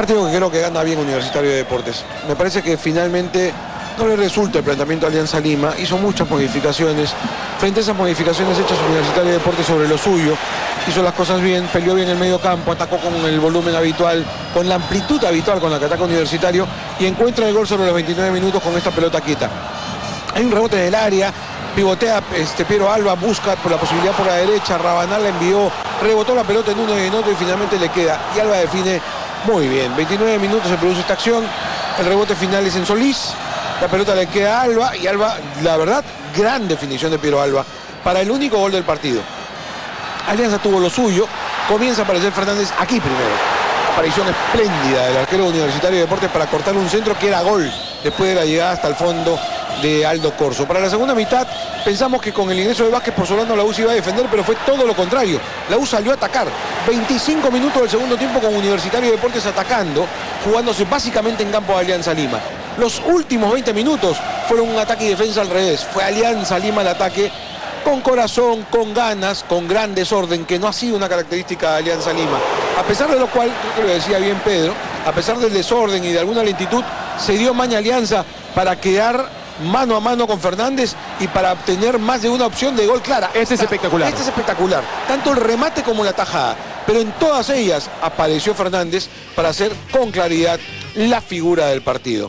partido que creo que gana bien Universitario de Deportes. Me parece que finalmente no le resulta el planteamiento de Alianza Lima. Hizo muchas modificaciones. Frente a esas modificaciones hechas Universitario de Deportes sobre lo suyo, hizo las cosas bien, peleó bien el medio campo, atacó con el volumen habitual, con la amplitud habitual con la que ataca Universitario y encuentra el gol sobre los 29 minutos con esta pelota quieta. Hay un rebote del área, pivotea este Piero Alba, busca por la posibilidad por la derecha, Rabanal la envió, rebotó la pelota en uno y en otro y finalmente le queda. Y Alba define muy bien. 29 minutos se produce esta acción, el rebote final es en Solís, la pelota le queda a Alba y Alba, la verdad, gran definición de Piero Alba para el único gol del partido. Alianza tuvo lo suyo, comienza a aparecer Fernández aquí primero. Aparición espléndida del arquero universitario de deportes para cortar un centro que era gol después de la llegada hasta el fondo de Aldo Corso. Para la segunda mitad pensamos que con el ingreso de Vázquez por Solano la U se iba a defender, pero fue todo lo contrario. La U salió a atacar. 25 minutos del segundo tiempo con Universitario de Deportes atacando, jugándose básicamente en campo de Alianza Lima. Los últimos 20 minutos fueron un ataque y defensa al revés. Fue Alianza Lima el ataque con corazón, con ganas, con gran desorden, que no ha sido una característica de Alianza Lima. A pesar de lo cual, creo que lo decía bien Pedro, a pesar del desorden y de alguna lentitud, se dio maña Alianza para quedar mano a mano con Fernández y para obtener más de una opción de gol clara. Este es espectacular. Este es espectacular. Tanto el remate como la tajada. Pero en todas ellas apareció Fernández para hacer con claridad la figura del partido.